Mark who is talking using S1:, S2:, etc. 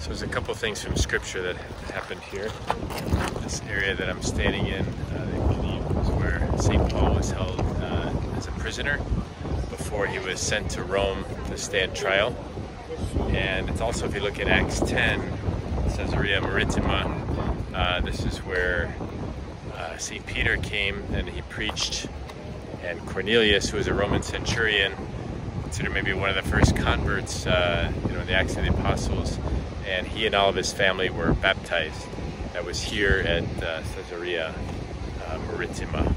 S1: So there's a couple things from scripture that happened here. This area that I'm standing in, uh, is where St. Paul was held uh, as a prisoner before he was sent to Rome to stand trial. And it's also, if you look at Acts 10, Caesarea Maritima, uh, this is where uh, St. Peter came and he preached. And Cornelius, who was a Roman centurion, considered maybe one of the first converts, uh, you know, in the Acts of the Apostles, and he and all of his family were baptized. That was here at uh, Caesarea uh, Maritima.